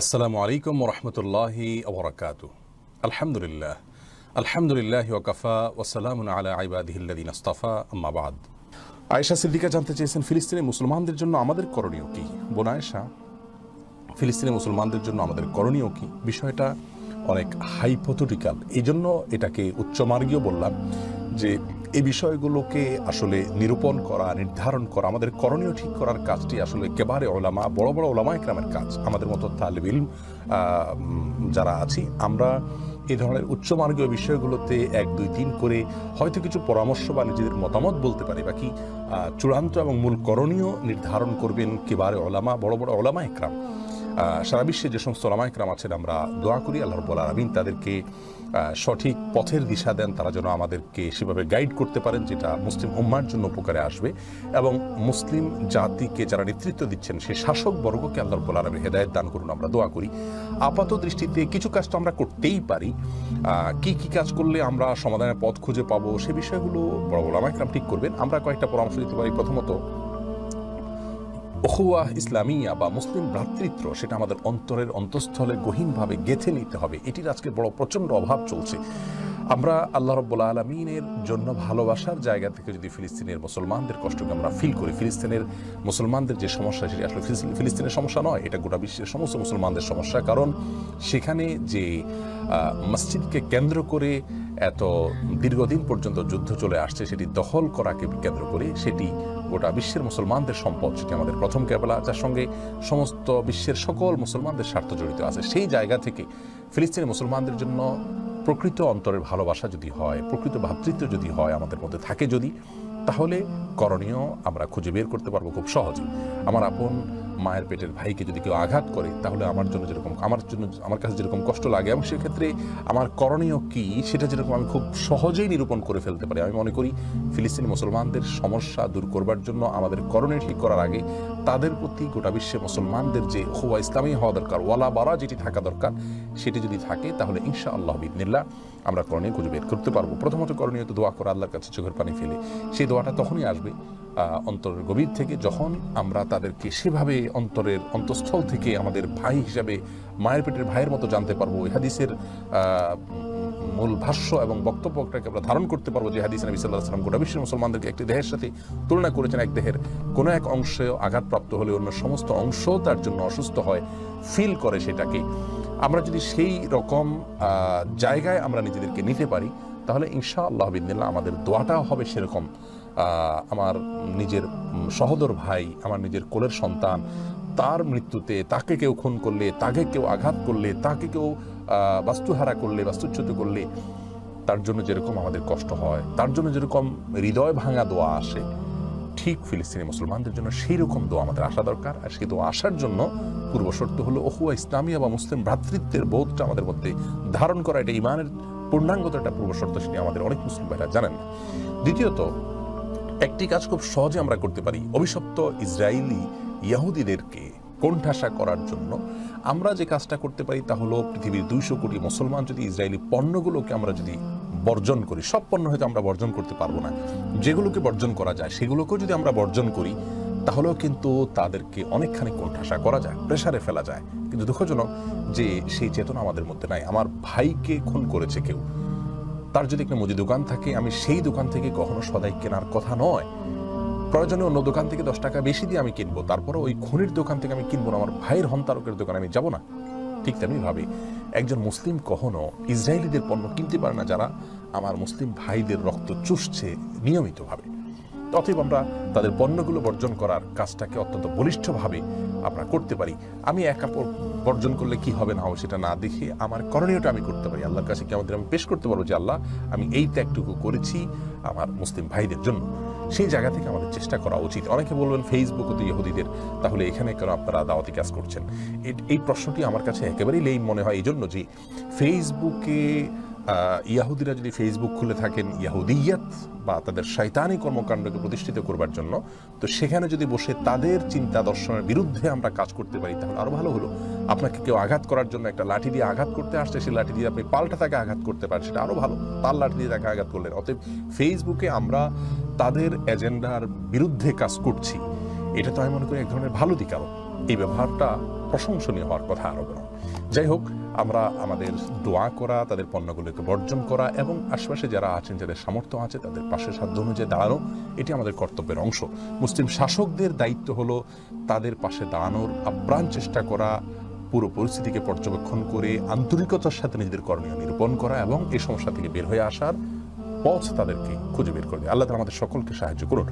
আসসালামু আলাইকুম রহমতুল্লাহি আবরাকাত আলহামদুলিল্লাহ। আলহামদুলিল্লাহ ওকাফা ওসালাম আলা আইবাদিহিল্লাদিন আস্তাফা আম্মাবাদ আয়েশা সিদ্দিকা জানতে চেয়েছেন, ফিলিস্তিনি মুসলমানদের জন্য আমাদের করণীয় কি? বোন আয়েশা, ফিলিস্তিনি মুসলমানদের জন্য আমাদের করণীয় কি? বিষয়টা অনেক হাইপোথেটিক্যাল এই জন্য এটাকে উচ্চমার্গীয় বললাম যে এই বিষয়গুলোকে আসলে নিরূপণ করা, নির্ধারণ করা, আমাদের করণীয় ঠিক করার কাজটি আসলে কেবারে ওলামা, বড় বড় ওলামা একরামের কাজ। আমাদের মতো তালিবিল যারা আছি, আমরা এই ধরনের উচ্চমার্গীয় বিষয়গুলোতে এক, দুই, তিন করে হয়তো কিছু পরামর্শ বা নিজেদের মতামত বলতে পারি বাকি চূড়ান্ত এবং মূল করণীয় নির্ধারণ করবেন কেবারে ওলামা, বড় বড় ওলামা একরাম। সারা বিশ্বে যে সমস্ত ওলামা একরাম আছেন, আমরা দোয়া করি আল্লাহ রব্বুল আলমিন তাদেরকে সঠিক পথের দিশা দেন। তারা যেন আমাদেরকে সেভাবে গাইড করতে পারেন, যেটা মুসলিম উম্মার জন্য উপকারে আসবে। এবং মুসলিম জাতিকে যারা নেতৃত্ব দিচ্ছেন সেই শাসক বর্গকে আল্লাহ রব্বুল আলমী হেদায়ত দান করুন, আমরা দোয়া করি। আপাত দৃষ্টিতে কিছু কাজ তো আমরা করতেই পারি। কি কি কাজ করলে আমরা সমাধানের পথ খুঁজে পাবো, সে বিষয়গুলো বড় বড় আমার ঠিক করবেন। আমরা কয়েকটা পরামর্শ দিতে পারি। প্রথমত ওহুয়া ইসলামিয়া বা মুসলিম ভ্রাতৃত্ব সেটা আমাদের অন্তরের অন্তঃস্থলে গহীনভাবে গেঁথে নিতে হবে। এটির আজকে বড় প্রচণ্ড অভাব চলছে। আমরা আল্লাহ রব্বুল্লা আলমিনের জন্য ভালোবাসার জায়গা থেকে যদি ফিলিস্তিনের মুসলমানদের কষ্টকে আমরা ফিল করি, ফিলিস্তিনের মুসলমানদের যে সমস্যা, সেটি আসলে ফিলিস্তিনের সমস্যা নয়, এটা গোটা বিশ্বের সমস্ত মুসলমানদের সমস্যা। কারণ সেখানে যে মসজিদকে কেন্দ্র করে এত দীর্ঘদিন পর্যন্ত যুদ্ধ চলে আসছে, সেটি দখল করাকে কেন্দ্র করে সেটি গোটা বিশ্বের মুসলমানদের সম্পদ, সেটি আমাদের প্রথম কেবলা যার সঙ্গে সমস্ত বিশ্বের সকল মুসলমানদের স্বার্থ জড়িত আছে। সেই জায়গা থেকে ফিলিস্তিনি মুসলমানদের জন্য প্রকৃত অন্তরের ভালোবাসা যদি হয়, প্রকৃত ভ্রাতৃত্ব যদি হয় আমাদের মধ্যে থাকে যদি, তাহলে করণীয় আমরা খুঁজে বের করতে পারব খুব সহজে আমার আপন মায়ের পেটের ভাইকে যদি কেউ আঘাত করে, তাহলে আমার জন্য যেরকম, আমার জন্য, আমার কাছে যেরকম কষ্ট লাগে এবং সেক্ষেত্রে আমার করণীয় কি, সেটা যেরকম আমি খুব সহজেই নিরূপণ করে ফেলতে পারি। আমি মনে করি ফিলিস্তিনি মুসলমানদের সমস্যা দূর করবার জন্য আমাদের করণীয় ঠিক করার আগে তাদের প্রতি গোটা বিশ্বে মুসলমানদের যে হুয়া ইসলামী হওয়া দরকার, ওয়ালা বারা যেটি থাকা দরকার, সেটি যদি থাকে, তাহলে ইনশা আল্লাহ বিদিনিল্লাহ আমরা করণীয় খুঁজে বের করতে পারব। প্রথমত করণীয় তো দোয়া করে, আল্লাহর কাছে চোখের পানি ফেলে। সেই দোয়াটা তখনই আসবে অন্তরের গভীর থেকে যখন আমরা তাদেরকে সেভাবে অন্তরের অন্তঃস্থল থেকে আমাদের ভাই হিসাবে মায়ের পেটের ভাইয়ের মতো জানতে পারব হাদিসের মূল ভাষ্য এবং বক্তব্যটাকে আমরা ধারণ করতে পারব যে হাদিস নবী সাল্লাহ সাল্লাম গোটা বিশ্বের মুসলমানদেরকে একটি দেহের সাথে তুলনা করেছেন। এক দেহের কোনো এক অংশে আঘাতপ্রাপ্ত হলে অন্য সমস্ত অংশ তার জন্য অসুস্থ হয় ফিল করে সেটাকে। আমরা যদি সেই রকম জায়গায় আমরা নিজেদেরকে নিতে পারি, তাহলে ইনশা আল্লাহ আমাদের দোয়াটাও হবে সেরকম। আমার নিজের সহোদর ভাই, আমার নিজের কোলের সন্তান, তার মৃত্যুতে তাকে কেউ খুন করলে, তাকে কেউ আঘাত করলে, তাকে কেউ বাস্তুহারা করলে, বাস্তুচ্যুত করলে, তার জন্য যেরকম আমাদের কষ্ট হয়, তার জন্য যেরকম হৃদয় ভাঙা দোয়া আসে, ঠিক ফিলিস্তিনি মুসলমানদের জন্য সেই রকম দোয়া আমাদের আসা দরকার। আর সেই দোয়া আসার জন্য পূর্ব শর্ত হলো ওহুয়া ইসলামিয়া বা মুসলিম ভ্রাতৃত্বের বোধটা আমাদের মধ্যে ধারণ করা, এটা ইমানের পূর্ণাঙ্গত একটা পূর্ব শর্ত সেটি আমাদের অনেক মুসলিম ভাইরা জানেন দ্বিতীয়ত একটি কাজ খুব সহজে আমরা করতে পারি। অভিশপ্ত ইসরায়েলি ইয়াহুদিদেরকে কোণঠাসা করার জন্য আমরা যে কাজটা করতে পারি তা হলো পৃথিবীর দুইশো কোটি মুসলমান যদি ইসরায়েলি পণ্যগুলোকে আমরা যদি বর্জন করি, সব পণ্য হয়তো আমরা বর্জন করতে পারব না। যেগুলোকে বর্জন করা যায়, সেগুলোকেও যদি আমরা বর্জন করি, তাহলেও কিন্তু তাদেরকে অনেকখানি কোণঠাসা করা যায়, প্রেসারে ফেলা যায়। কিন্তু দুঃখজনক যে সেই চেতনা আমাদের মধ্যে নাই। আমার ভাইকে খুন করেছে কেউ। তার যদি একটা মুদি দোকান থাকে, আমি সেই দোকান থেকে কখনো সদাই কেনার কথা নয়। প্রয়োজনে অন্য দোকান থেকে দশ টাকা বেশি দিয়ে আমি কিনবো। তারপরে ওই খুনির দোকান থেকে আমি কিনবো না, আমার ভাইয়ের হন্তারকের দোকানে আমি যাব না। ঠিক তেমনি ভাবে একজন মুসলিম কখনো ইসরায়েলিদের পণ্য কিনতে পারে না যারা আমার মুসলিম ভাইদের রক্ত চুষছে নিয়মিতভাবে। অতএব আমরা তাদের পণ্যগুলো বর্জন করার কাজটাকে অত্যন্ত বলিষ্ঠভাবে আমরা করতে পারি। আমি একা প- বর্জন করলে কি হবে না হবে সেটা না দেখে আমার করণীয়টা আমি করতে পারি। আল্লাহর কাছে কি আমাদের আমি পেশ করতে পারব যে আল্লাহ, আমি এই ত্যাগটুকু করেছি আমার মুসলিম ভাইদের জন্য। সেই জায়গা থেকে আমাদের চেষ্টা করা উচিত। অনেকে বলবেন ফেসবুক তো ইহুদিদের। তাহলে এখানে কেন আপনারা দাওয়াতি কাজ করছেন? এই প্রশ্নটি আমার কাছে একেবারেই লেই মনে হয়। এই জন্য যে ফেসবুকে ইয়াহুদিরা যদি ফেসবুক খুলে থাকেন, ইয়াহুদিয়াত বা তাদের শয়তানি কর্মকাণ্ডকে প্রতিষ্ঠিত করবার জন্য, তো সেখানে যদি বসে তাদের চিন্তা দর্শনের বিরুদ্ধে আমরা কাজ করতে পারি, তাহলে আরও ভালো হলো। আপনাকে কেউ আঘাত করার জন্য একটা লাঠি দিয়ে আঘাত করতে আসছে, সেই লাঠি দিয়ে আপনি পাল্টা তাকে আঘাত করতে পারেন, সেটা আরও ভালো। তার লাঠি দিয়ে তাকে আঘাত করলেন। অতএব ফেসবুকে আমরা তাদের এজেন্ডার বিরুদ্ধে কাজ করছি। এটা তো আমি মনে করি এক ধরনের ভালো দিক আরও এই ব্যবহারটা প্রশংসনীয় হওয়ার কথা আরও বরং। যাই হোক আমরা আমাদের দোয়া করা, তাদের পণ্যগুলোকে বর্জন করা এবং আশেপাশে যারা আছেন, যাদের সামর্থ্য আছে, তাদের পাশে সাধ্য অনুযায়ী দাঁড়ানো, এটি আমাদের কর্তব্যের অংশ। মুসলিম শাসকদের দায়িত্ব হলো তাদের পাশে দাঁড়ানোর আপ্রাণ চেষ্টা করা, পুরো পরিস্থিতিকে পর্যবেক্ষণ করে, আন্তরিকতার সাথে নিজেদের করণীয় নিরূপণ করা এবং এই সমস্যা থেকে বের হয়ে আসার পথ তাদেরকে খুঁজে বের করবে আল্লাহ আমাদের সকলকে সাহায্য করুন।